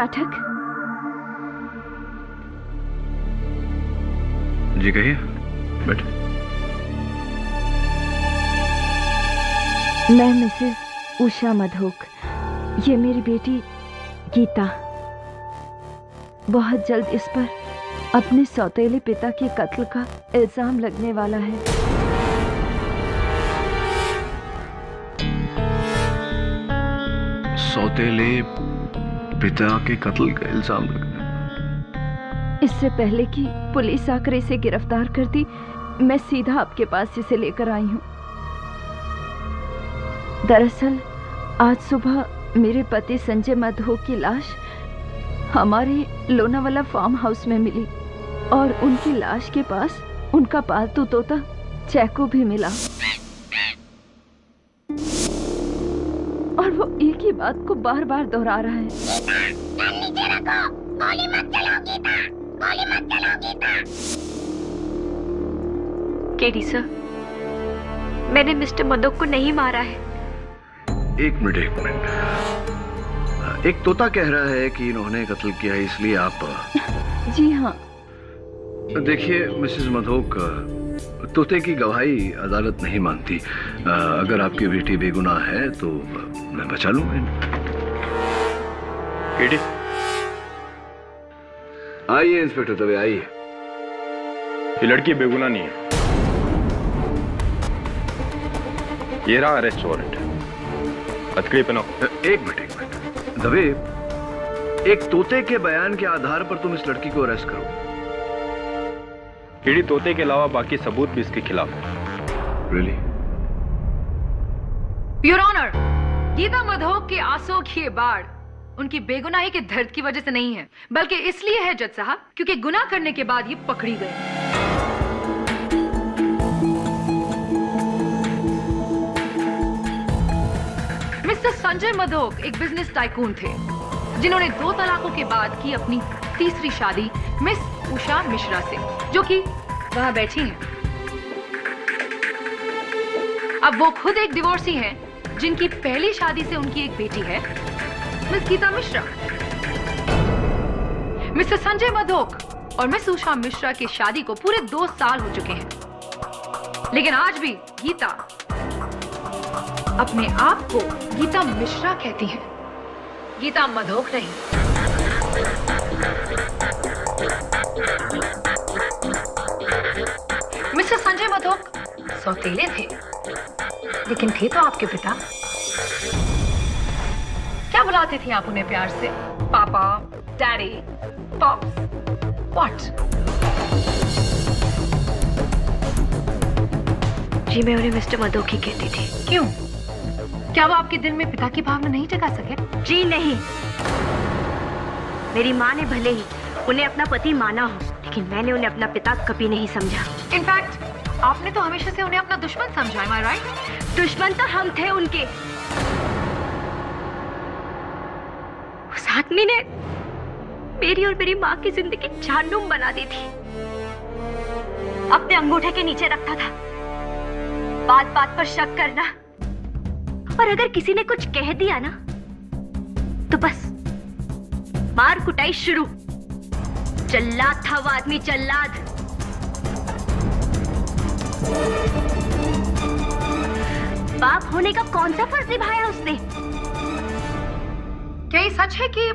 पाठक। जी कहिए। बैठे। मैं मिसेस उषा मधोक। ये मेरी बेटी गीता। बहुत जल्द इस पर अपने सौतेले पिता के कत्ल का इल्ज़ाम लगने वाला है। सौतेले पिता के कत्ल का इल्ज़ाम लगना इससे पहले कि पुलिस आकर इसे गिरफ़्तार करती, मैं सीधा आपके पास इसे लेकर आई हूँ। दरअसल, आज सुबह मेरे पति संजय मधो की लाश हमारे लोनावाला फार्म हाउस में मिली और उनकी लाश के पास उनका पालतू तोता चैको भी मिला। बात को बार बार दोहरा रहा है। केडी सर मैंने मिस्टर मदोक को नहीं मारा है। एक मिनट एक मिनट। एक तोता कह रहा है कि इन्होंने कत्ल किया है इसलिए आप जी हाँ। देखिए मिसेस मधोक तोते की गवाही अदालत नहीं मानती। अगर आपकी बेटी बेगुनाह है तो मैं बचा लूँगा आइए इंस्पेक्टर तबे आइए। ये लड़की बेगुनाह नहीं है। ये रहा अरेस्ट वारंट हथकड़ी पहनाओ एक मिनट एक मिनट। दबे एक तोते के बयान के आधार पर तुम इस लड़की को अरेस्ट करो। केडी तोते के अलावा बाकी सबूत भी इसके खिलाफ है। Really your honour Geeta Madhok के आंसुओं की ये बाढ़ उनकी बेगुनाही के दर्द की वजह से नहीं है बल्कि इसलिए है जज साहब क्योंकि गुनाह करने के बाद ये पकड़ी गई। मिस्टर संजय मधोक एक बिज़नेस टाइकून थे जिन्होंने दो तलाकों के बाद की अपनी तीसरी शादी मिस उषा मिश्रा से, जो कि वहाँ बैठी हैं। अब वो खुद एक डिवोर्सी हैं, जिनकी पहली शादी से उनकी एक बेटी है, मिस गीता मिश्रा। मिस्टर संजय मधोक और मिस उषा मिश्रा की शादी को पूरे दो साल हो चुके हैं। लेकिन आज भी गीता अपने आप को गीता मिश्रा कहती है। गीता मधोक नहीं। संजय मधोक सौतेले थे। लेकिन थे तो आपके पिता। क्या बुलाते थे आप उन्हें प्यार से? पापा डैडी पॉप्स व्हाट जी मैं उन्हें मिस्टर ही कहती थी। क्यों? क्या वो आपके दिल में पिता की भावना नहीं जगा सके? जी नहीं। मेरी माँ ने भले ही उन्हें अपना पति माना हो लेकिन मैंने उन्हें अपना पिता कभी नहीं समझा। इनफैक्ट आपने तो हमेशा से उन्हें अपना दुश्मन समझा है राइट दुश्मन तो हम थे उनके। उस आदमी ने मेरी और मेरी माँ की ज़िंदगी जानूम बना दी थी। अपने अंगूठे के नीचे रखता था। बात बात पर शक करना। और अगर किसी ने कुछ कह दिया ना तो बस मार कुटाई शुरू। जल्लाद था वो आदमी, जल्लाद। बाप होने का कौन सा फ़र्ज़ निभाया उसने? क्या ये सच है कि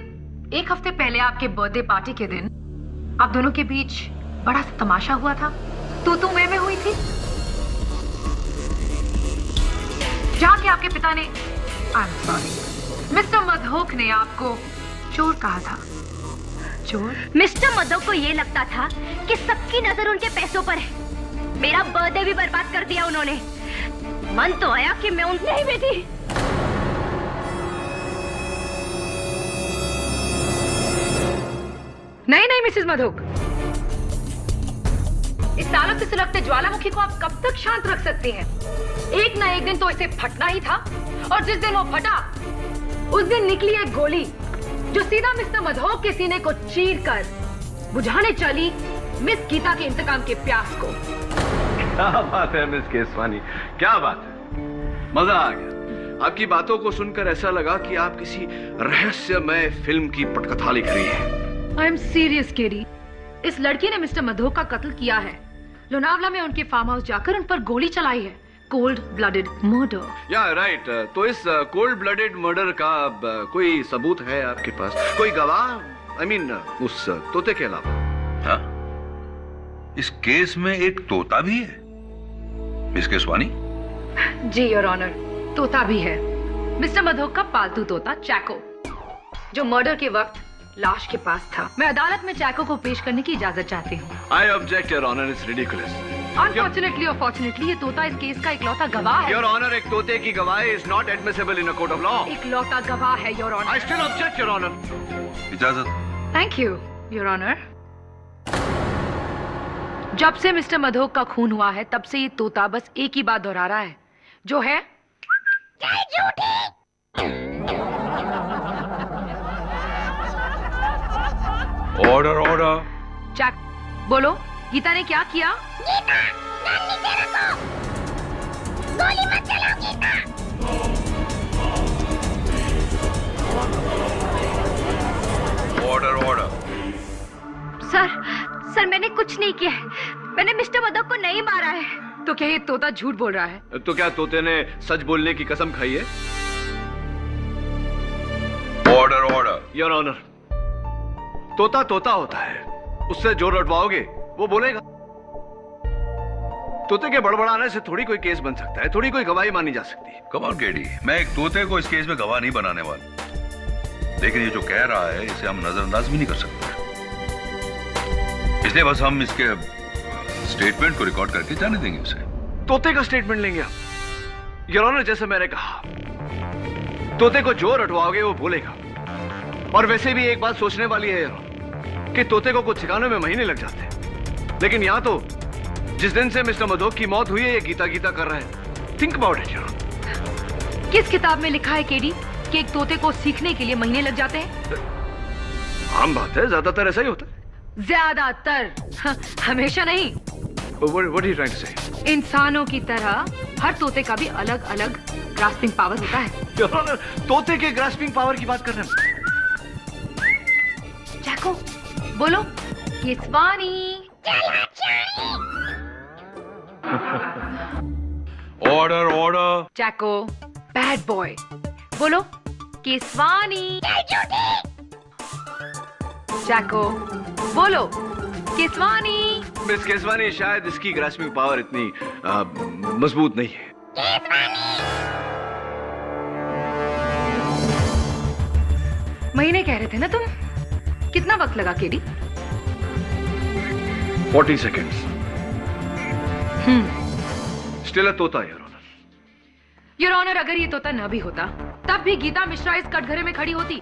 एक हफ़्ते पहले आपके बर्थडे पार्टी के दिन आप दोनों के बीच बड़ा सा तमाशा हुआ था? तू तू मैं में हुई थी? जहाँ के आपके पिता ने I'm sorry mister Madhok ने आपको चोर कहा था। चोर? मिस्टर मधोक को यह लगता था कि सबकी नज़र उनके पैसों पर है। मेरा बर्थडे भी बर्बाद कर दिया उन्होंने। मन तो आया कि मैं उनसे ही बेटी। नहीं नहीं, मिसेस मधोक। इस तालब से सुलगते ज्वालामुखी को आप कब तक शांत रख सकती हैं? एक ना एक दिन तो इसे फटना ही था, और जिस दिन वो फटा, उस दिन निकली एक गोली, जो सीधा मिस्टर मधोक के सीने को चीर कर बुझाने चली मिस गीता के इंतकाम के प्यास को। क्या बात है मिस केसवानी क्या बात है? मज़ा आ गया। आपकी बातों को सुनकर ऐसा लगा कि आप किसी रहस्यमय फ़िल्म की पटकथा लिख रही हैं। आई एम सीरियस केरी इस लड़की ने मिस्टर मधो का कत्ल किया है। लोनावला में उनके फार्म हाउस जाकर उन पर गोली चलाई है। कोल्ड ब्लडेड मर्डर या राइट तो इस कोल्ड ब्लडेड मर्डर का uh, कोई सबूत है आपके पास? कोई गवाह? आई मीन उस uh, तोते के अलावा। हाँ। इस केस में एक तोता भी है। Miss Keswani ji your honour तोता भी है। मिस्टर मधोक का पालतू तोता? चैको जो मर्डर के वक्त लाश के पास था। मैं अदालत में चैको को पेश करने की इजाज़त चाहती हूँ। I object your honour it's ridiculous unfortunately और फॉर्चुनेटली ये तोता इस केस का इकलौता गवाह है। योर ऑनर एक तोते की गवाही is not admissible in a court of law इकलौता गवाह है your honour I still object your honour इजाज़त। थैंक यू योर ऑनर जब से मिस्टर मधोक का खून हुआ है तब से ये तोता बस एक ही बात दोहरा रहा है। जो है? ऑर्डर ऑर्डर चैक बोलो गीता ने क्या किया? ऑर्डर ऑर्डर सर सर मैंने कुछ नहीं किया है। मैंने मिस्टर मधो को नहीं मारा है। तो क्या ये तोता झूठ बोल रहा है? तो क्या तोते ने सच बोलने की कसम खाई है? ऑर्डर ऑर्डर योर ऑनर तोता तोता होता है। उससे जो रटवाओगे वो बोलेगा। तोते के बड़बड़ाने से थोड़ी कोई केस बन सकता है थोड़ी कोई गवाही मानी जा सकती है। कम ऑन केडी मैं एक तोते को इस केस में गवाह नहीं बनाने वाला। लेकिन ये जो कह रहा है इसे हम नजरअंदाज भी नहीं कर सकते। इसलिए बस हम इसके स्टेटमेंट को रिकॉर्ड करके जाने देंगे उसे। तोते का स्टेटमेंट लेंगे आप योर जैसे मैंने कहा तोते को जो रटवाओगे वो बोलेगा और वैसे भी एक बात सोचने वाली है योर कि तोते को कुछ सिखाने में महीने लग जाते हैं। लेकिन यहाँ तो जिस दिन से मिस्टर मधोक की मौत हुई है ये गीता गीता कर रहे हैं। थिंक अबाउट इट योर किस किताब में लिखा है केडी कि एक तोते को सीखने के लिए महीने लग जाते हैं? आम बात है ज़्यादातर ऐसा ही होता है। ज़्यादातर। हाँ, हमेशा नहीं। What, what are you trying to say? इंसानों की तरह हर तोते का भी अलग अलग ग्रास्पिंग पावर होता है। Honor, तोते के ग्रास्पिंग पावर की बात कर रहे हैं। जैको बोलो ये Swani. Order order Jacko bad boy बोलो केसवानी जैको बोलो केसवानी। मिस केसवानी शायद इसकी ग्रास्पिंग पावर इतनी मज़बूत नहीं है। महीने कह रहे थे ना तुम? कितना वक्त लगा केडी? 40 seconds. हम्म। A तोता, Your Honor. योर ऑनर अगर ये तोता ना भी होता तब भी गीता मिश्रा इस कटघरे में खड़ी होती।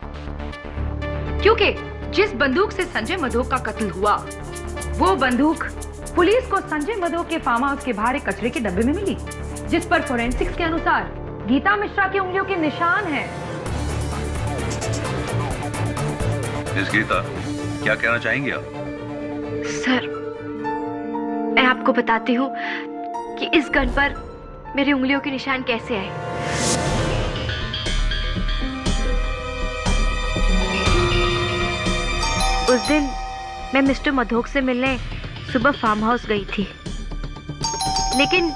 क्योंकि जिस बंदूक से संजय मधोक का कत्ल हुआ वो बंदूक पुलिस को संजय मधो के फार्म हाउस के बाहर एक कचरे के डब्बे में मिली जिस पर फोरेंसिक्स के अनुसार गीता मिश्रा की उंगलियों के निशान हैं। मिस गीता क्या कहना चाहेंगे आप? सर मैं आपको बताती हूँ कि इस गन पर मेरी उंगलियों के निशान कैसे आए। दिन मैं मिस्टर मधोक से मिलने सुबह फार्म हाउस गई थी। लेकिन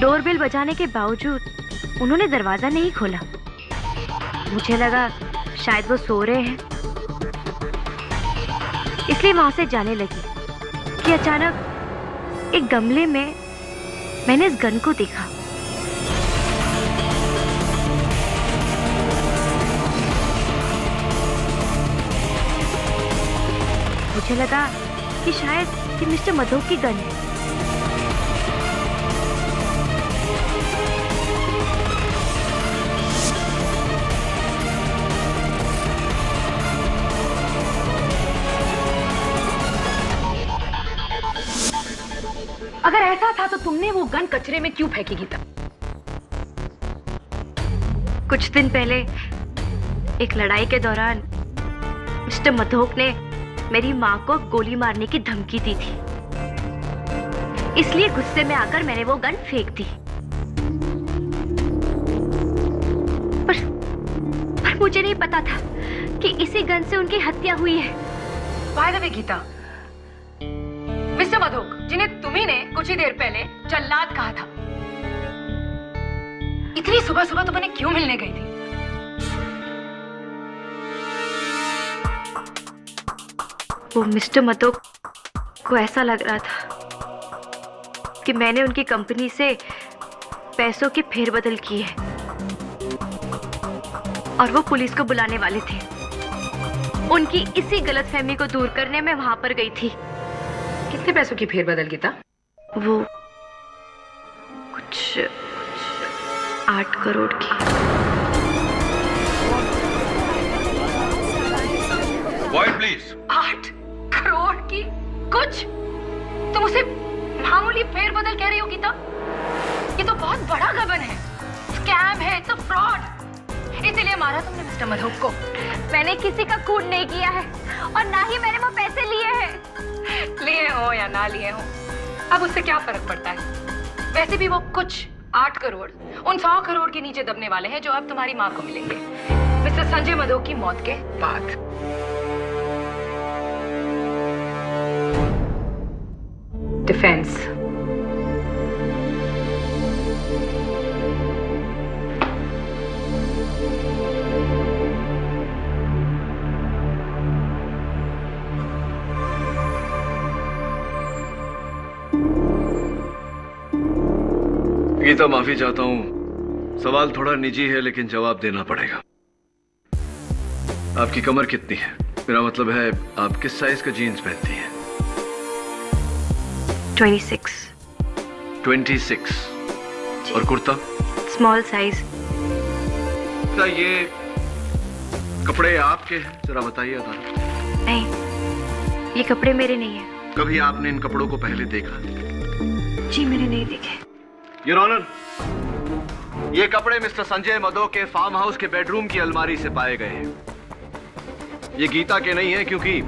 डोरबेल बजाने के बावजूद उन्होंने दरवाज़ा नहीं खोला। मुझे लगा शायद वो सो रहे हैं। इसलिए वहाँ से जाने लगी कि अचानक एक गमले में मैंने इस गन को देखा। मुझे लगा कि शायद ये मिस्टर मधोक की गन है। अगर ऐसा था तो तुमने वो गन कचरे में क्यों फेंकी गीता? कुछ दिन पहले एक लड़ाई के दौरान मिस्टर मधोक ने मेरी माँ को गोली मारने की धमकी दी थी। इसलिए गुस्से में आकर मैंने वो गन फेंक दी। पर, पर मुझे नहीं पता था कि इसी गन से उनकी हत्या हुई है। By the way Geeta mister Madhok जिन्हें तुम्ही ने कुछ ही देर पहले जल्लाद कहा था इतनी सुबह सुबह तुम्हें क्यों मिलने गई थी? वो मिस्टर मधोक को ऐसा लग रहा था कि मैंने उनकी कंपनी से पैसों की फेरबदल की है। और वो पुलिस को बुलाने वाले थे। उनकी इसी गलतफहमी को दूर करने में वहाँ पर गई थी। कितने पैसों की फेरबदल गीता? वो कुछ कुछ आठ करोड़ की। कुछ? तुम उसे मामूली फेरबदल कह रही हो, गीता? ये तो बहुत बड़ा गबन है। स्कैम है तो फ्रॉड इसीलिए मारा तुमने, मिस्टर मधोक को। मैंने किसी का खून नहीं किया है, और ना ही मैंने वो पैसे लिए हैं। लिए हो या ना लिए हो, अब उससे क्या फ़र्क पड़ता है? वैसे भी वो कुछ आठ करोड़, उन सौ करोड़ के नीचे दबने वाले हैं जो अब तुम्हारी माँ को मिलेंगे। मिस्टर संजय मधोक की मौत के बाद। डिफेंस गीता, माफ़ी चाहता हूँ। सवाल थोड़ा निजी है, लेकिन जवाब देना पड़ेगा। आपकी कमर कितनी है? मेरा मतलब है, आप किस साइज़ का जीन्स पहनती हैं? 26 26 और कुर्ता? स्मॉल साइज़ क्या ये कपड़े आपके हैं? जरा बताइए अदालत नहीं ये कपड़े मेरे नहीं है। कभी आपने इन कपड़ों को पहले देखा? जी मैंने नहीं देखे। योर ऑनर ये कपड़े मिस्टर संजय मदो के फार्म हाउस के बेडरूम की अलमारी से पाए गए हैं। ये गीता के नहीं है क्योंकि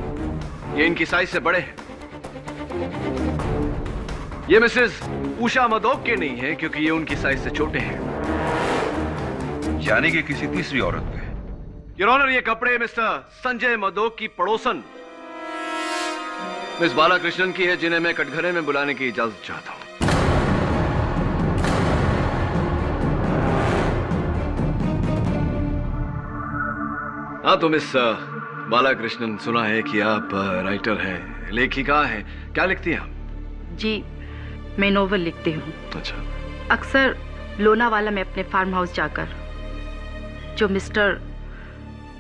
ये इनकी साइज़ से बड़े हैं। ये मिसेस उषा मदोक के नहीं है क्योंकि ये उनकी साइज़ से छोटे हैं। यानी कि किसी तीसरी औरत के योर ऑनर ये कपड़े मिस्टर संजय मदोक की पड़ोसन। मिस बालाकृष्णन की है जिन्हें मैं कटघरे में बुलाने की इजाज़त चाहता हूँ। हाँ तो मिस बालाकृष्णन सुना है कि आप राइटर हैं लेखिका हैं। क्या लिखती हैं आप? जी मैं नोवेल लिखती हूँ। अच्छा। अक्सर लोनावाला में अपने फार्म हाउस जाकर जो मिस्टर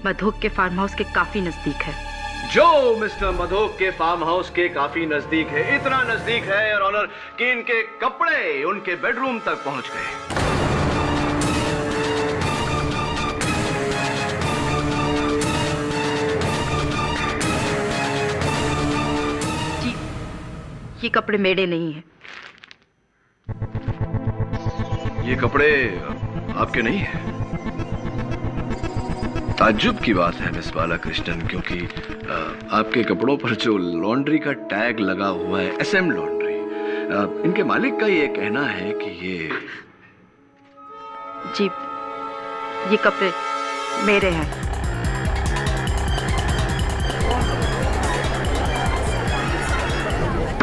मधोक के फार्म हाउस के काफ़ी नज़दीक है। जो मिस्टर मधोक के फार्म हाउस के काफ़ी नज़दीक है इतना नज़दीक है और ऑनर कि इनके कपड़े उनके बेडरूम तक पहुँच गए। जी ये कपड़े मेरे नहीं हैं। ये कपड़े आपके नहीं है। ताज्जुब की बात है मिस बालाकृष्णन क्योंकि आपके कपड़ों पर जो लॉन्ड्री का टैग लगा हुआ है एस एम लॉन्ड्री इनके मालिक का ये कहना है कि ये जी ये कपड़े मेरे हैं।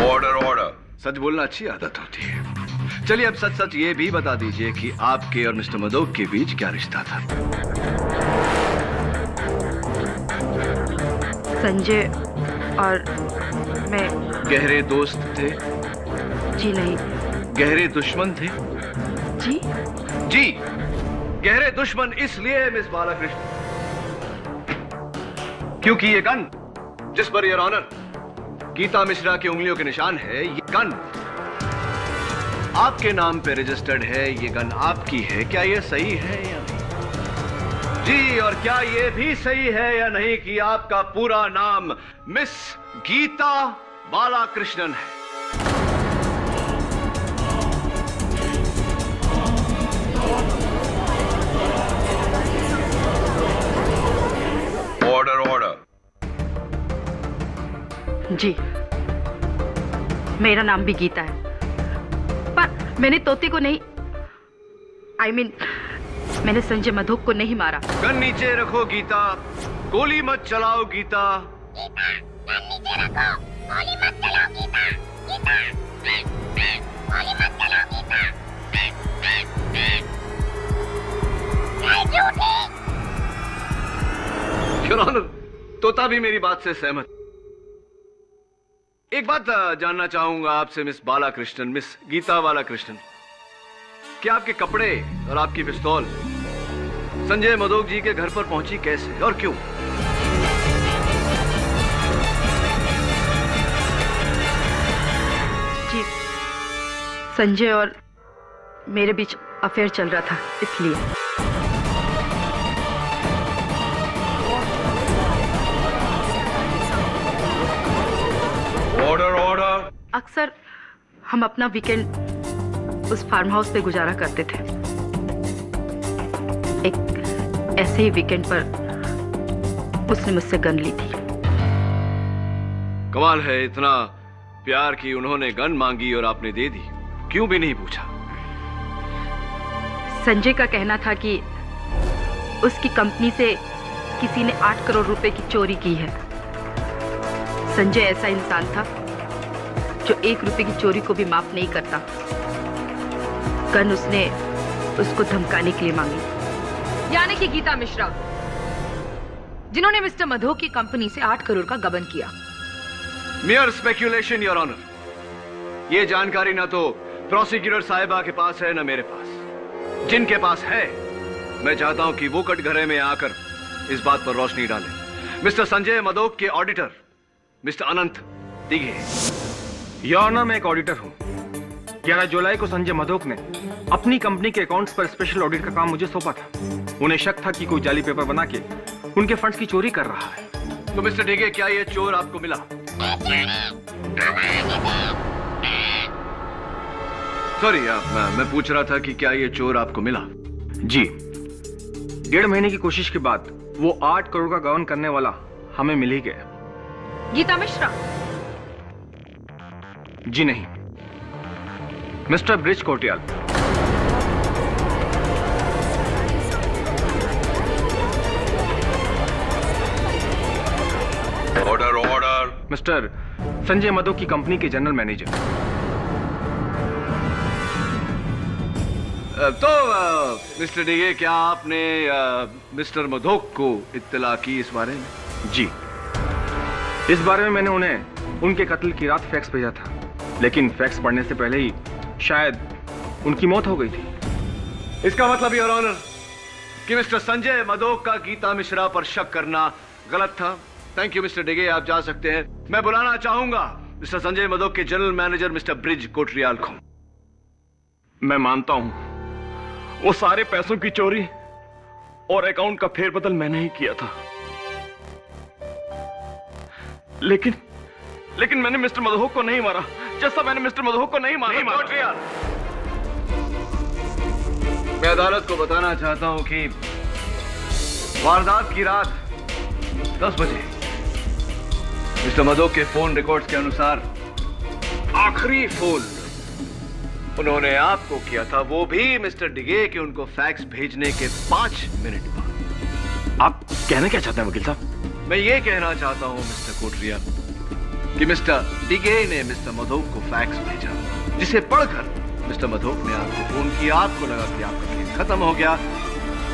ऑर्डर ऑर्डर सच बोलना अच्छी आदत होती है। चलिए अब सच सच ये भी बता दीजिए कि आपके और मिस्टर मदोक के बीच क्या रिश्ता था? संजय और मैं। गहरे दोस्त थे? जी नहीं। गहरे दुश्मन थे? जी। जी गहरे दुश्मन इसलिए मिस बालाकृष्ण। क्योंकि ये गन जिस per your honour Gita Mishra की उंगलियों के निशान है ये गन आपके नाम पे रजिस्टर्ड है ये गन आपकी है क्या ये सही है या नहीं? जी और क्या ये भी सही है या नहीं कि आपका पूरा नाम मिस गीता बालाकृष्णन है? ऑर्डर ऑर्डर जी। मेरा नाम भी गीता है। मैंने तोते को नहीं आई I मीन mean, मैंने संजय मधोक को नहीं मारा गन नीचे रखो गीता गोली मत चलाओ गीता तोता भी मेरी बात से सहमत एक बात जानना चाहूँगा आपसे, मिस बाला कृष्णन मिस गीता बाला कृष्णन क्या आपके कपड़े और आपकी पिस्तौल संजय मदोक जी के घर पर पहुँची कैसे और क्यों? जी, संजय और मेरे बीच अफेयर चल रहा था, इसलिए। अक्सर हम अपना वीकेंड उस फार्म हाउस पे गुजारा करते थे। एक ऐसे ही वीकेंड पर उसने मुझसे गन ली थी। कमाल है इतना प्यार की उन्होंने गन मांगी और आपने दे दी। क्यों भी नहीं पूछा? संजय का कहना था कि उसकी कंपनी से किसी ने आठ करोड़ रुपए की चोरी की है। संजय ऐसा इंसान था। जो एक रुपए की चोरी को भी माफ़ नहीं करता। गन उसने उसको धमकाने के लिए मांगी। यानी कि गीता मिश्रा, जिन्होंने मिस्टर मधो की कंपनी से आठ करोड़ का गबन किया। मियर स्पेक्यूलेशन योर ऑनर ये जानकारी ना तो प्रोसिक्यूटर साहिबा के पास है, ना मेरे पास। जिनके पास है, मैं चाहता हूँ कि वो कटघरे में आकर इस बात पर रोशनी डालें। मिस्टर संजय मदोक के auditor mister Anant Dighe your honour मैं एक ऑडिटर हूँ। ग्यारह जुलाई को संजय मधोक ने अपनी कंपनी के अकाउंट्स पर स्पेशल ऑडिट का काम मुझे सौंपा था। उन्हें शक था कि कोई जाली पेपर बना के उनके फंड्स की चोरी कर रहा है। तो मिस्टर डिगे क्या ये चोर आपको मिला? सॉरी मैं, मैं पूछ रहा था कि क्या ये चोर आपको मिला? जी। डेढ़ महीने की कोशिश के बाद वो आठ करोड़ का गवन करने वाला हमें मिल ही गया। गीता मिश्रा जी नहीं। Mister Brij Kotiyal. Order order mister Sanjay Madho की कंपनी के जनरल मैनेजर। तो मिस्टर डिगे क्या आपने मिस्टर मधोक को इत्तला की इस बारे में? जी। इस बारे में मैंने उन्हें उनके कत्ल की रात फैक्स भेजा था। लेकिन फैक्स पढ़ने से पहले ही शायद उनकी मौत हो गई थी। इसका मतलब योर ऑनर कि मिस्टर संजय मदोक का गीता मिश्रा पर शक करना गलत था। थैंक यू मिस्टर डिगे आप जा सकते हैं। मैं बुलाना चाहूँगा मिस्टर संजय मदोक के general manager mister Brij Kotriyal को। मैं मानता हूँ वो सारे पैसों की चोरी और अकाउंट का फेरबदल मैंने ही किया था। लेकिन लेकिन मैंने मिस्टर मधोक को नहीं मारा। जैसा मैंने मिस्टर मधोक को नहीं मारा कोटरियाल मैं अदालत को बताना चाहता हूँ कि वारदात की रात 10 बजे मिस्टर मधोक के फ़ोन रिकॉर्ड्स के अनुसार आखिरी फ़ोन उन्होंने आपको किया था वो भी मिस्टर डिगे के उनको फैक्स भेजने के पाँच मिनट बाद। आप कहना क्या चाहते हैं वकील साहब? मैं ये कहना चाहता हूँ मिस्टर कोटरिया कि मिस्टर डिगे ने मिस्टर मधोक को फैक्स भेजा जिसे पढ़कर मिस्टर मधोक ने आपको फ़ोन किया आपको लगा कि आपका केस खत्म हो गया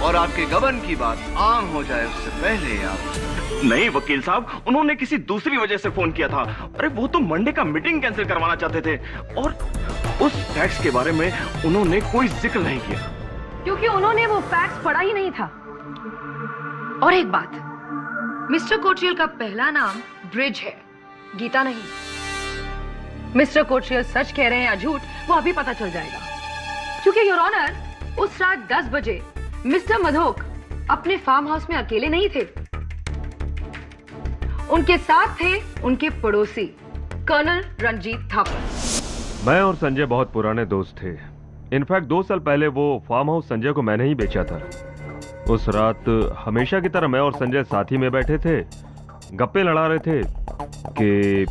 और आपके गबन की बात आम हो जाए उससे पहले आप नहीं वकील साहब उन्होंने किसी दूसरी वजह से फ़ोन किया था। अरे वो तो मंडे का मीटिंग कैंसिल करवाना चाहते थे और उस फैक्स के बारे में उन्होंने कोई ज़िक्र नहीं किया। क्योंकि उन्होंने वो फैक्स पढ़ा ही नहीं था। और एक बात मिस्टर कोटरियल का पहला नाम ब्रिज है। गीता नहीं। मिस्टर कोट्रियल सच कह रहे हैं या झूठ, वो अभी पता चल जाएगा। क्योंकि योर ऑनर उस रात 10 बजे मिस्टर मधोक अपने फार्म हाउस में अकेले नहीं थे। उनके साथ थे उनके पड़ोसी कर्नल रंजीत थापर मैं और संजय बहुत पुराने दोस्त थे। इनफैक्ट, दो साल पहले वो फार्म हाउस संजय को मैंने ही बेचा था। उस रात हमेशा की तरह मैं और संजय साथी में बैठे थे। गप्पे लड़ा रहे थे कि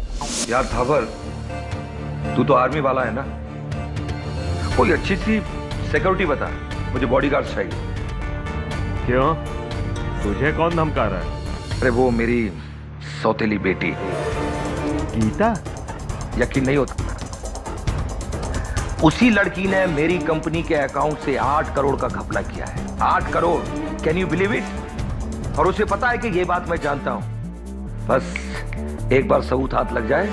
यार थावर तू तो आर्मी वाला है ना? कोई अच्छी सी सिक्योरिटी बता मुझे बॉडीगार्ड चाहिए। क्यों? तुझे कौन धमका रहा है? अरे वो मेरी सौतेली बेटी। गीता? यकीन नहीं होता। उसी लड़की ने मेरी कंपनी के अकाउंट से आठ करोड़ का घपला किया है। आठ crore can you believe it और उसे पता है कि ये बात मैं जानता हूँ। बस एक बार सबूत हाथ लग जाए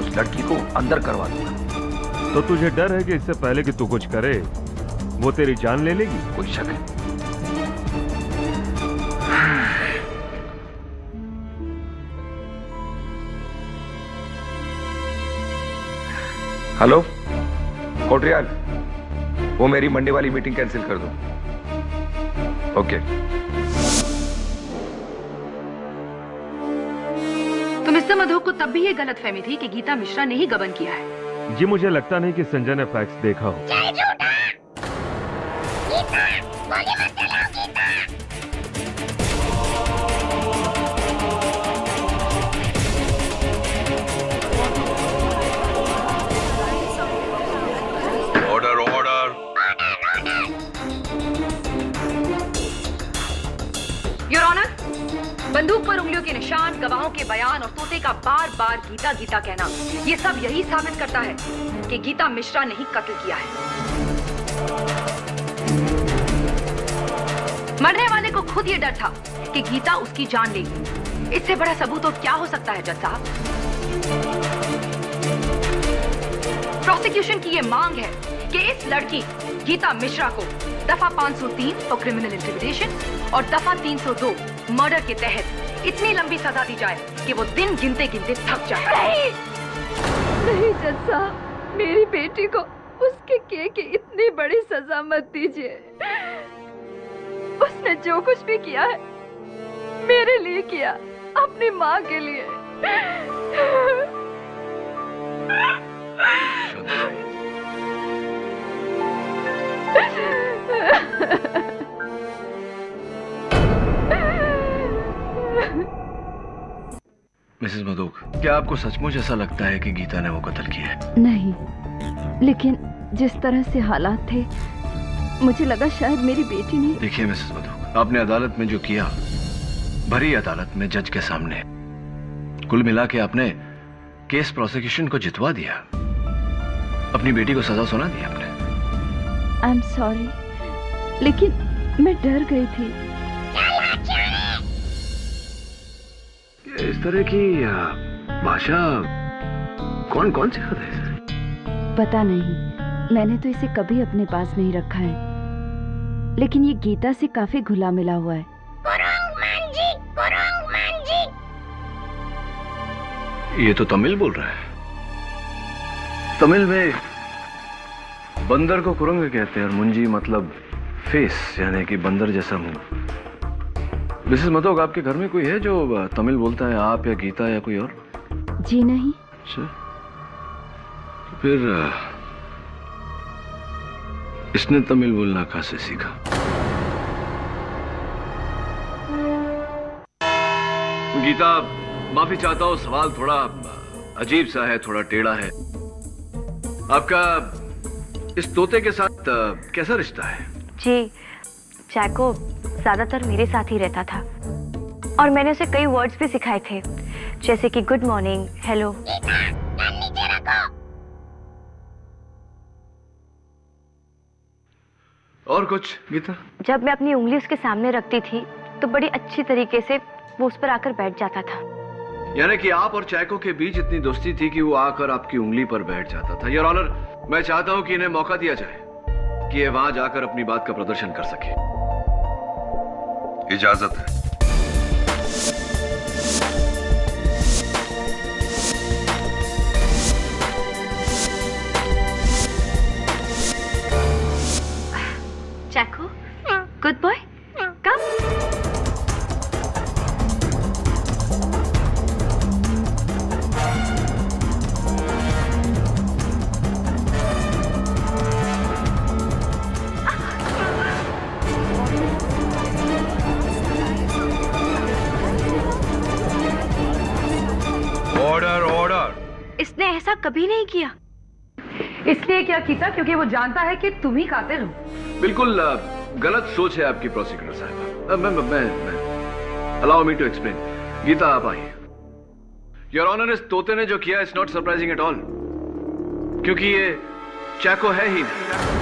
उस लड़की को अंदर करवा दूँगा। तो तुझे डर है कि इससे पहले कि तू कुछ करे वो तेरी जान ले लेगी? कोई शक है? हेलो कोटरियाल वो मेरी मंडे वाली मीटिंग कैंसिल कर दो। ओके। तो मिस्टर मधो को तब भी ये गलत फहमी थी कि गीता मिश्रा ने ही गबन किया है। जी मुझे लगता नहीं कि संजय ने फैक्स देखा हो। ऑर्डर बंदूक पर उंगलियों के निशान, गवाहों के बयान और तोते का बार बार गीता गीता कहना। ये सब यही साबित करता है कि गीता मिश्रा ने ही कत्ल किया है। मरने वाले को खुद ये डर था कि गीता उसकी जान लेगी। इससे बड़ा सबूत और क्या हो सकता है, जज साहब? प्रोसिक्यूशन की ये मांग है कि इस लड़की गीता मिश्रा को दफ़ा 503 फॉर क्रिमिनल इंटिमिडेशन और दफ़ा 302 मर्डर के तहत इतनी लंबी सजा दी जाए कि वो दिन गिनते गिनते थक जाए। नहीं! नहीं जज साहब मेरी बेटी को उसके के की इतनी बड़ी सजा मत दीजिए। उसने जो कुछ भी किया है मेरे लिए किया अपनी माँ के लिए। मिसेस मधुक क्या आपको सचमुच ऐसा लगता है कि गीता ने वो कत्ल किया है? नहीं लेकिन जिस तरह से हालात थे मुझे लगा शायद मेरी बेटी ने देखिए मिसेस मधुक आपने अदालत में जो किया भरी अदालत में जज के सामने कुल मिला के आपने केस प्रोसिक्यूशन को जितवा दिया। अपनी बेटी को सजा सुना दी आपने। आई एम सॉरी लेकिन मैं डर गई थी। इस तरह की भाषा कौन कौन सिखाता है? इसे? पता नहीं। मैंने तो इसे कभी अपने पास नहीं रखा है। लेकिन ये गीता से काफ़ी घुला मिला हुआ है। ये तो तमिल बोल रहा है। तमिल में बंदर को कुरंग कहते हैं और मुंजी मतलब फेस यानी कि बंदर जैसा मुँह। मिसेस मधोक आपके घर में कोई है जो तमिल बोलता है आप या गीता या कोई और? जी नहीं। अच्छा। तो फिर इसने तमिल बोलना कहाँ से सीखा। गीता माफ़ी चाहता हूँ सवाल थोड़ा अजीब सा है थोड़ा टेढ़ा है। आपका इस तोते के साथ कैसा रिश्ता है? जी जैको ज़्यादातर मेरे साथ ही रहता था। और मैंने उसे कई वर्ड्स भी सिखाए थे जैसे कि गुड मॉर्निंग हेलो और कुछ गीता? जब मैं अपनी उंगली उसके सामने रखती थी तो बड़ी अच्छी तरीके से वो उस पर आकर बैठ जाता था। यानी कि आप और चैको के बीच इतनी दोस्ती थी कि वो आकर आपकी उंगली पर बैठ जाता था। योर ऑनर मैं चाहता हूँ कि इन्हें मौका दिया जाए कि ये वहाँ जाकर अपनी बात का प्रदर्शन कर सके। इजाज़त है चाकू गुड बॉय कभी नहीं किया। इसलिए क्या किया क्योंकि वो जानता है कि तुम ही कातिल हो। बिल्कुल गलत सोच है आपकी प्रोसिक्यूटर साहब। मैं मैं मैं allow me to explain Geeta आप आई योर ऑनर इस तोते ने जो किया it's not surprising at all क्योंकि ये चैको है ही नहीं।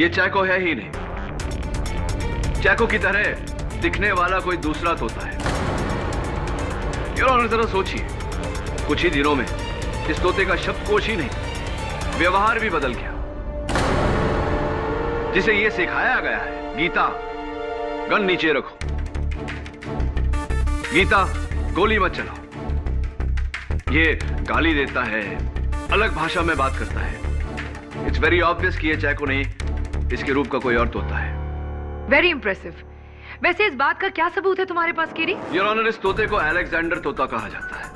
ये चैको है ही नहीं। चैको की तरह दिखने वाला कोई दूसरा तोता है। जरा सोचिए। कुछ ही दिनों में इस तोते का शब्द शब्दकोश ही नहीं, व्यवहार भी बदल गया। जिसे यह सिखाया गया है, गीता, गन नीचे रखो। गीता, गोली मत चलाओ। ये गाली देता है, अलग भाषा में बात करता है। इट्स वेरी ऑब्वियस कि ये चैको नहीं इसके रूप का कोई और तोता है। वेरी इंप्रेसिव वैसे इस बात का क्या सबूत है तुम्हारे पास केरी योर ऑनर इस तोते को अलेक्जेंडर तोता कहा जाता है।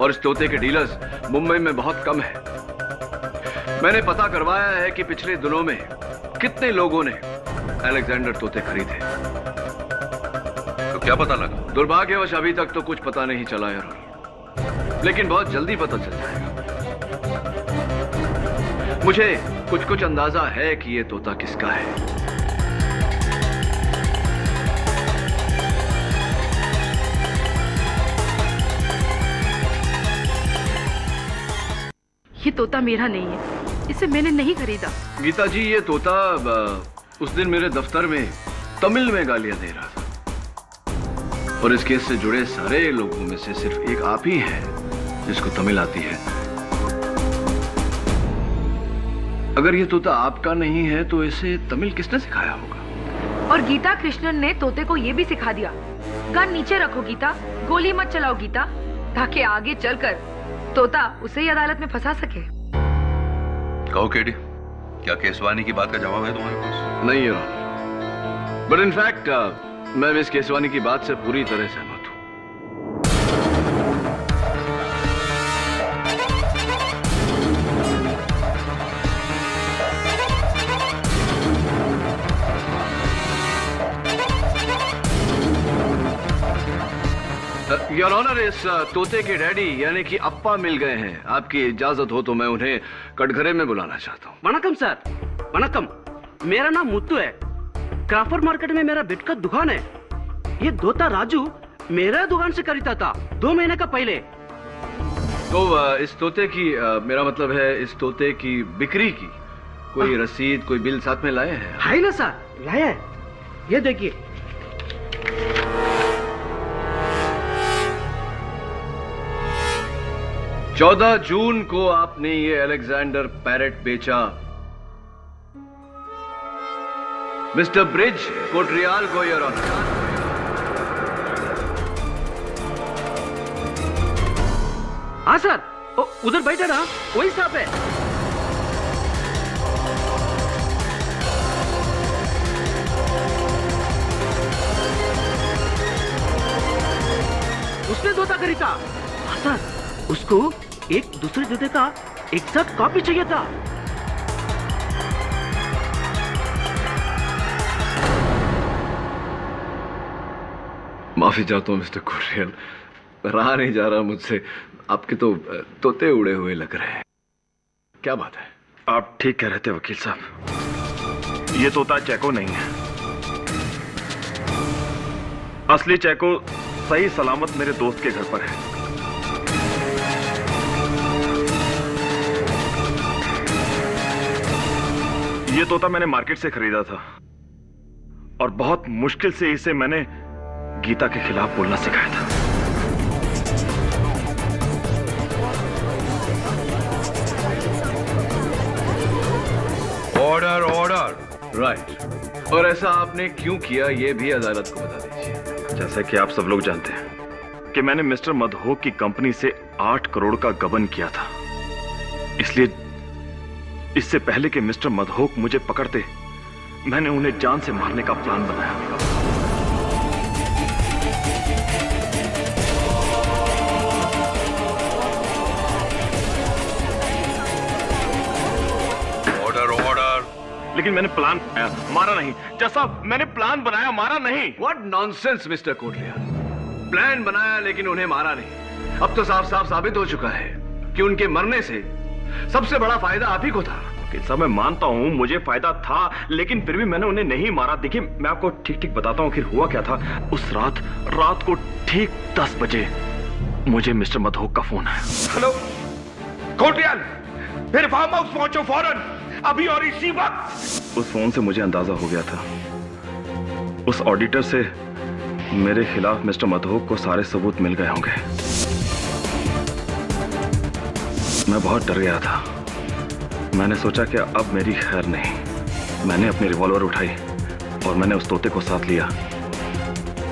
और इस तोते के डीलर्स मुंबई में बहुत कम है। मैंने पता करवाया है कि पिछले दिनों में कितने लोगों ने अलेक्जेंडर तोते खरीदे। तो क्या पता लगा? दुर्भाग्यवश अभी तक तो कुछ पता नहीं चला योर ऑनर लेकिन बहुत जल्दी पता चल जाएगा। मुझे कुछ कुछ अंदाज़ा है कि ये तोता किसका है। ये तोता मेरा नहीं है। इसे मैंने नहीं खरीदा। गीता जी ये तोता उस दिन मेरे दफ्तर में तमिल में गालियाँ दे रहा था। और इस केस से जुड़े सारे लोगों में से सिर्फ़ एक आप ही है जिसको तमिल आती है। अगर ये तोता आपका नहीं है तो इसे तमिल किसने सिखाया होगा? और गीता कृष्णन ने तोते को ये भी सिखा दिया। गन नीचे रखो गीता गोली मत चलाओ गीता ताकि आगे चलकर तोता उसे ही अदालत में फंसा सके। कहो केडी क्या केसवानी की बात का जवाब है तुम्हारे पास? नहीं है बट इनफैक्ट मैं मिस केसवानी की बात से पूरी तरह सहमत योर ऑनर इस uh, तोते के डैडी यानी कि अप्पा मिल गए हैं। आपकी इजाज़त हो तो मैं उन्हें कटघरे में बुलाना चाहता हूँ। वणकम सर। वणकम मेरा नाम मुत्तू है। क्राफर्ड मार्केट में मेरा बिट का दुकान है। ये दोता राजू मेरा दुकान से खरीदा था दो महीने का पहले। तो अ, इस तोते की मेरा मतलब है इस तोते की बिक्री की। कोई रसीद कोई बिल साथ में लाए हैं? है ना सर। लाया है। ये देखिए। चौदह जून को आपने ये अलेक्जेंडर पैरेट बेचा। मिस्टर ब्रिज कोटरियाल को ऑनर हाँ सर। उधर बैठा ना वही साहब है। उसने दोता खरीदा। हाँ सर। उसको एक दूसरे जूते का एग्जैक्ट कॉपी चाहिए था। माफ़ी चाहता हूँ मिस्टर कोटरियाल रहा नहीं जा रहा मुझसे। आपके तो तोते उड़े हुए लग रहे हैं। क्या बात है? आप ठीक कह रहे थे वकील साहब। ये तोता चैको नहीं है। असली चैको सही सलामत मेरे दोस्त के घर पर है। ये तोता मैंने मार्केट से खरीदा था। और बहुत मुश्किल से इसे मैंने गीता के खिलाफ बोलना सिखाया था। ऑर्डर ऑर्डर राइट और ऐसा आपने क्यों किया ये भी अदालत को बता दीजिए। जैसा कि आप सब लोग जानते हैं कि मैंने मिस्टर मधोक की कंपनी से आठ करोड़ का गबन किया था। इसलिए इससे पहले कि मिस्टर मधोक मुझे पकड़ते मैंने उन्हें जान से मारने का प्लान बनाया। ऑर्डर ऑर्डर लेकिन मैंने प्लान बनाया मारा नहीं। जैसा मैंने प्लान बनाया मारा नहीं। What nonsense mister Kotliya plan बनाया लेकिन उन्हें मारा नहीं। अब तो साफ़ साफ़ साबित हो चुका है कि उनके मरने से सबसे बड़ा फ़ायदा आप ही को था। सब मैं मानता हूँ मुझे फ़ायदा था लेकिन फिर भी मैंने उन्हें नहीं मारा। देखिए मैं आपको ठीक ठीक बताता हूँ हुआ क्या था। उस रात रात को ठीक दस बजे मुझे मिस्टर मधोक का फ़ोन आया। हेलो कोटियाल फिर फार्म हाउस पहुंचो फ़ौरन। अभी और इसी वक्त। उस फ़ोन से मुझे अंदाज़ा हो गया था। उस ऑडिटर से मेरे खिलाफ मिस्टर मधोक को सारे सबूत मिल गए होंगे। मैं बहुत डर गया था। मैंने सोचा कि अब मेरी खैर नहीं। मैंने अपनी रिवॉल्वर उठाई और मैंने उस तोते को साथ लिया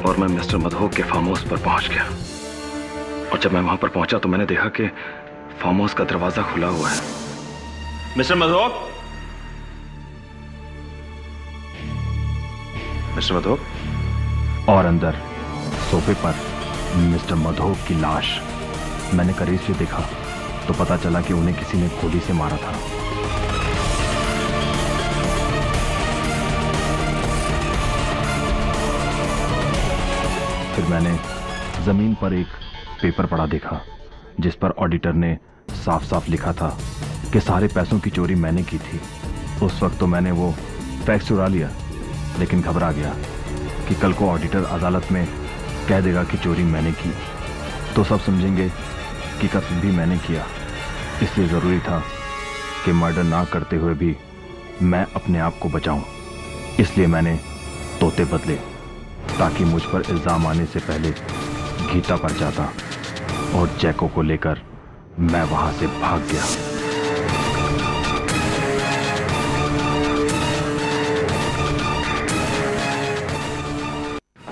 और मैं मिस्टर मधोक के फार्म हाउस पर पहुँच गया। और जब मैं वहाँ पर पहुँचा तो मैंने देखा कि फार्म हाउस का दरवाज़ा खुला हुआ है। मिस्टर मधोक मिस्टर मधोक और अंदर सोफे पर मिस्टर मधोक की लाश। मैंने करीब से देखा। तो पता चला कि उन्हें किसी ने गोली से मारा था। फिर मैंने ज़मीन पर एक पेपर पड़ा देखा, जिस पर ऑडिटर ने साफ़ साफ़ लिखा था कि सारे पैसों की चोरी मैंने की थी। उस वक्त तो मैंने वो फैक्स चुरा लिया, लेकिन घबरा गया कि कल को ऑडिटर अदालत में कह देगा कि चोरी मैंने की। तो सब समझेंगे कि कत्ल भी मैंने किया। इसलिए ज़रूरी था कि मर्डर ना करते हुए भी मैं अपने आप को बचाऊं। इसलिए मैंने तोते बदले, ताकि मुझ पर इल्ज़ाम आने से पहले गीता पर जाता और जैको को लेकर मैं वहाँ से भाग गया।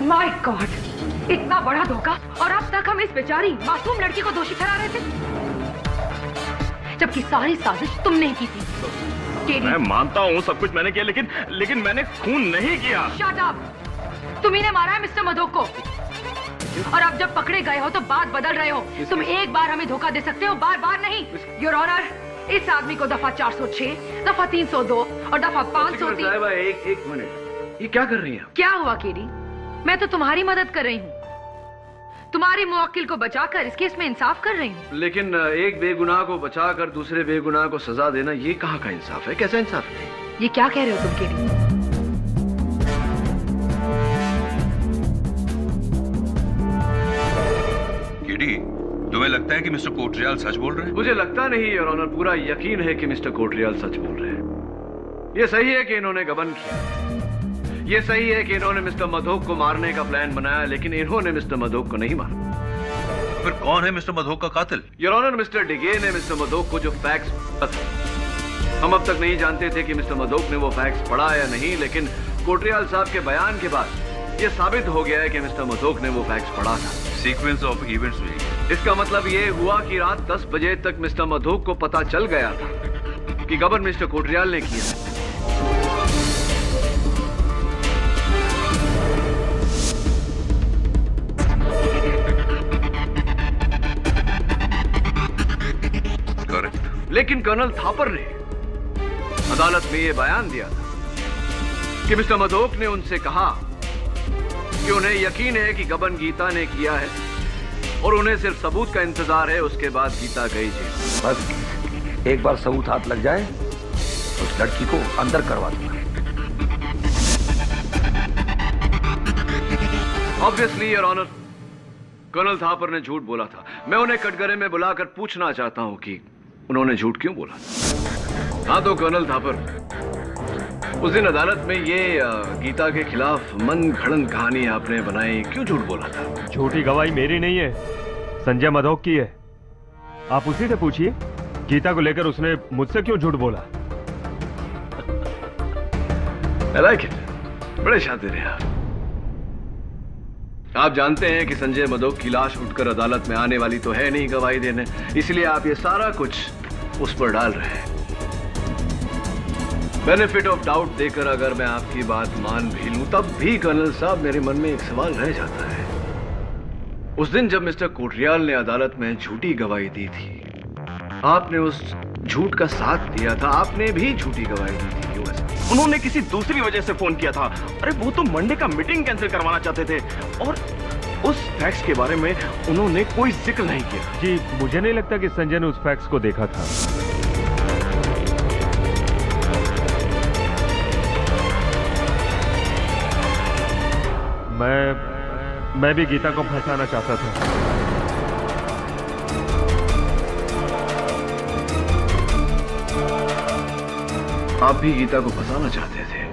माय गॉड इतना बड़ा धोखा और अब तक हम इस बेचारी मासूम लड़की को दोषी ठहरा रहे थे। जबकि सारी साजिश तुमने ही की थी। मैं मानता हूँ सब कुछ मैंने किया लेकिन लेकिन मैंने खून नहीं किया। शट अप तुम्ही ने मारा है मिस्टर मधोक को। और अब जब पकड़े गए हो तो बात बदल रहे हो। तुम एक बार हमें धोखा दे सकते हो बार बार नहीं योर ऑनर इस आदमी को दफ़ा 406, दफ़ा 302 और दफ़ा 503 साहिबा एक एक मिनट। ये क्या कर रही हैं आप? क्या हुआ केडी? मैं तो तुम्हारी मदद कर रही हूँ। तुम्हारे मुवक्किल को बचाकर इस केस में इंसाफ कर रही हूँ। लेकिन एक बेगुनाह को बचाकर दूसरे बेगुनाह को सजा देना ये कहाँ का इंसाफ है? कैसा इंसाफ है? ये क्या कह रहे हो तुम केडी केडी तुम्हें लगता है कि मिस्टर कोटरियाल सच बोल रहे हैं? मुझे लगता नहीं और ऑनर। पूरा यकीन है कि मिस्टर कोटरियाल सच बोल रहे हैं। ये सही है कि इन्होंने गबन किया। ये सही है कि इन्होंने मिस्टर मधोक को मारने का प्लान बनाया लेकिन इन्होंने मिस्टर मधोक को नहीं मारा। फिर कौन है मिस्टर मधोक का कातिल? योर ऑनर मिस्टर डिगे ने मिस्टर मधोक को जो फैक्स हम अब तक नहीं जानते थे कि मिस्टर मधोक ने वो फैक्स पढ़ा या नहीं लेकिन कोटरियाल साहब के बयान के बाद ये साबित हो गया है कि मिस्टर मधोक ने वो फैक्स पढ़ा था। सीक्वेंस ऑफ़ इवेंट्स में इसका मतलब ये हुआ कि रात 10 बजे तक मिस्टर मधोक को पता चल गया था कि गबन मिस्टर कोटरियाल ने किया लेकिन कर्नल थापर ने अदालत में यह बयान दिया था कि मिस्टर मधोक ने उनसे कहा कि उन्हें यकीन है कि गबन गीता ने किया है और उन्हें सिर्फ़ सबूत का इंतज़ार है उसके बाद गीता गई जेल। बस एक बार सबूत हाथ लग जाए उस लड़की को अंदर करवा दूँगा। Obviously your honour colonel Thapar ने झूठ बोला था। मैं उन्हें कटघरे में बुलाकर पूछना चाहता हूँ कि उन्होंने झूठ क्यों बोला? हाँ तो कर्नल थापर उस दिन अदालत में ये गीता के खिलाफ मन घड़न कहानी आपने बनाई क्यों झूठ बोला था? झूठी गवाही मेरी नहीं है संजय मधोक की है। आप उसी से पूछिए गीता को लेकर उसने मुझसे क्यों झूठ बोला? Like बड़े शातिर हैं आप। आप जानते हैं कि संजय मधोक की लाश उठकर अदालत में आने वाली तो है नहीं गवाही देने इसलिए आप ये सारा कुछ उस पर डाल रहे हैं। बेनिफिट ऑफ़ डाउट देकर अगर मैं आपकी बात मान भी लूँ, तब भी कर्नल साहब मेरे मन में एक सवाल रह जाता है। उस दिन जब मिस्टर कोटरियाल ने अदालत में झूठी गवाही दी थी, आपने उस झूठ का साथ दिया था, आपने भी झूठी गवाही दी थी, क्यों ऐसा? उन्होंने किसी दूसरी वजह से फ़ोन किया था। अरे, वो तो मंडे का मीटिंग कैंसिल करवाना चाहते थे। और उस फैक्स के बारे में उन्होंने कोई ज़िक्र नहीं किया। जी मुझे नहीं लगता कि संजय ने उस फैक्स को देखा था। मैं मैं भी गीता को फंसाना चाहता था। आप भी गीता को फंसाना चाहते थे।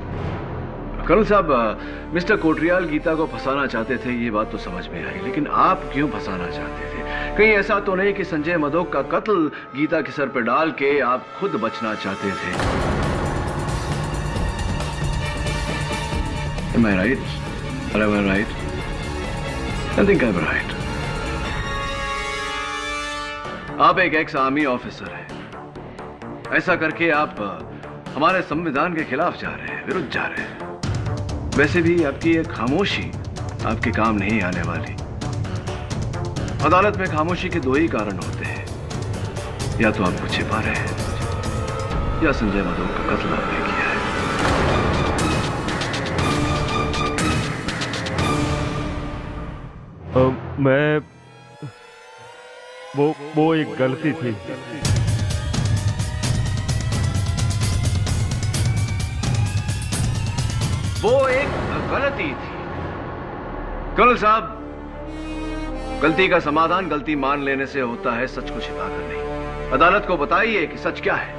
कर्नल साहब मिस्टर कोटरियाल गीता को फंसाना चाहते थे, ये बात तो समझ में आई, लेकिन आप क्यों फंसाना चाहते थे कहीं ऐसा तो नहीं कि संजय मधोक का कत्ल गीता के सर पर डाल के आप खुद बचना चाहते थे Am I right? I right? I think I'm right. आप एक एक्स आर्मी ऑफिसर हैं ऐसा करके आप हमारे संविधान के खिलाफ जा रहे हैं, विरुद्ध जा रहे हैं वैसे भी आपकी ये खामोशी आपके काम नहीं आने वाली। अदालत में खामोशी के दो ही कारण होते हैं। या तो आपको छिपा रहे हैं या संजय मधोक का कत्ल आपने किया है। अ, मैं वो वो एक गलती थी। वो एक गलती थी। कल साहब, गलती का समाधान गलती मान लेने से होता है सच को छिपाकर नहीं। अदालत को बताइए कि सच क्या है।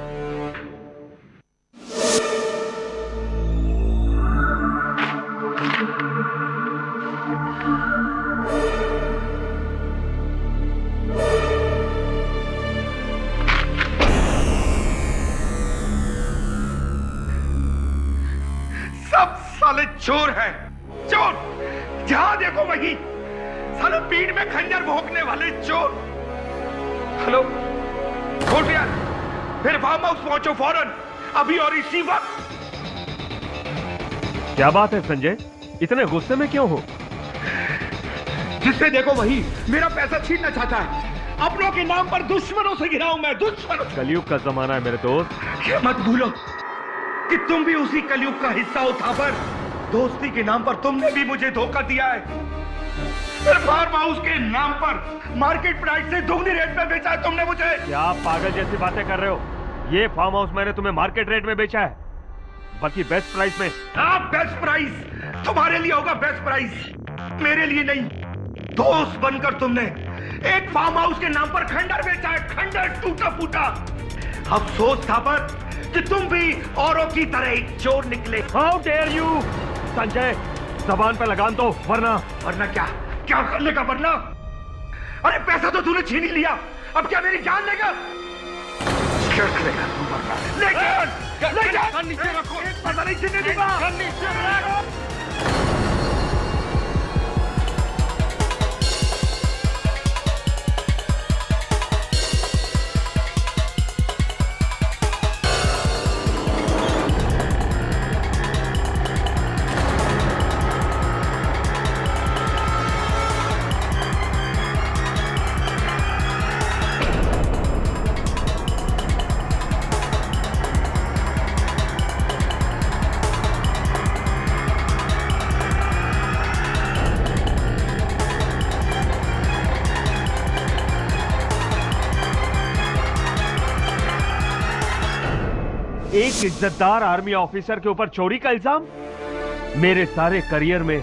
फार्म हाउस पहुंचो फ़ौरन। अभी और इसी वक्त। क्या बात है संजय? इतने गुस्से में क्यों हो? जिससे देखो वही मेरा पैसा छीनना चाहता है। अपनों के नाम पर दुश्मनों से घिरा हूँ मैं दुश्मन कलयुग का जमाना है मेरे दोस्त। ये मत भूलो कि तुम भी उसी कलयुग का हिस्सा हो था पर दोस्ती के नाम पर तुमने भी मुझे धोखा दिया है। फार्म हाउस के नाम पर मार्केट प्राइस से दुगनी रेट पे बेचा है तुमने मुझे। क्या पागल जैसी बातें कर रहे हो? ये फार्म हाउस मैंने तुम्हें मार्केट रेट में बेचा है। बल्कि बेस्ट प्राइस में हाँ बेस्ट प्राइस तुम्हारे लिए होगा बेस्ट प्राइस मेरे लिए नहीं दोस्त बनकर तुमने एक फार्म हाउस के नाम पर खंडर बेचा है खंडर टूटा फूटा अफसोस था पर कि तुम भी औरों की तरह एक चोर निकले। हाउ डेयर यू संजय जबान पे लगाम दो वरना वरना क्या? क्या करने का वरना? अरे पैसा तो तूने छीन ही लिया। अब क्या मेरी जान लेगा? क्या करेगा तू वरना लेकिन लेकिन नीचे रखो पता नहीं छीनने एक इज्जतदार आर्मी ऑफिसर के ऊपर चोरी का इल्ज़ाम? मेरे सारे करियर में,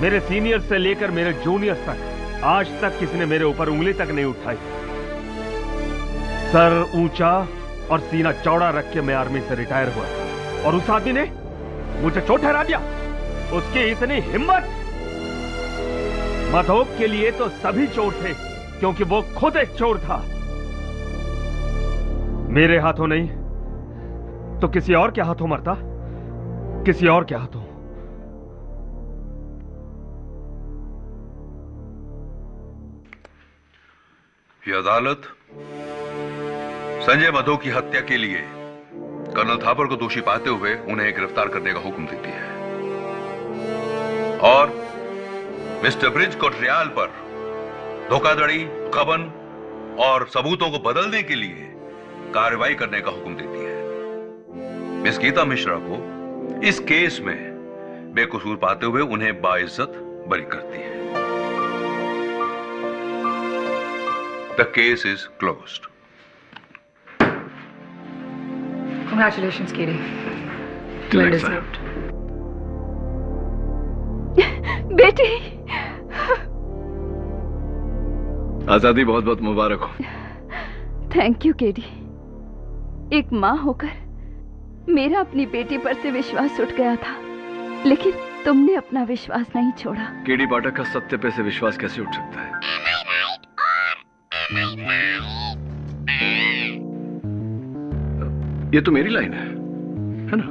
मेरे सीनियर से लेकर मेरे जूनियर तक, आज तक किसी ने मेरे ऊपर उंगली तक नहीं उठाई। सर ऊँचा और सीना चौड़ा रख के मैं आर्मी से रिटायर हुआ। और उस आदमी ने मुझे चोट ठहरा दिया। उसकी इतनी हिम्मत! मधोक के लिए तो सभी चोर थे, क्योंकि वो खुद एक चोर था। मेरे हाथों नहीं तो किसी और के हाथों मरता? किसी और के हाथों? अदालत संजय मधो की हत्या के लिए कर्नल थापर को दोषी पाते हुए उन्हें गिरफ़्तार करने का हुक्म देती है। और मिस्टर ब्रिज कोटरियाल पर धोखाधड़ी गबन और सबूतों को बदलने के लिए कार्रवाई करने का हुक्म देती है। मिस गीता मिश्रा को इस केस में बेकसूर पाते हुए उन्हें बाइज्जत बरी करती है। The case is closed Congratulations, Katie. Till Well next time. बेटी! आज़ादी बहुत बहुत मुबारक हो। थैंक यू केडी एक माँ होकर मेरा अपनी बेटी पर से विश्वास उठ गया था लेकिन तुमने अपना विश्वास नहीं छोड़ा। केडी पाठक का सत्य पे से विश्वास कैसे उठ सकता है? ये तो मेरी लाइन है है ना?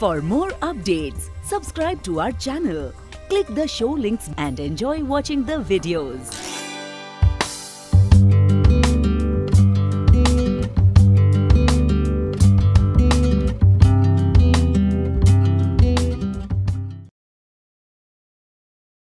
For more update subscribe to our channel click the show links and enjoy watching the videos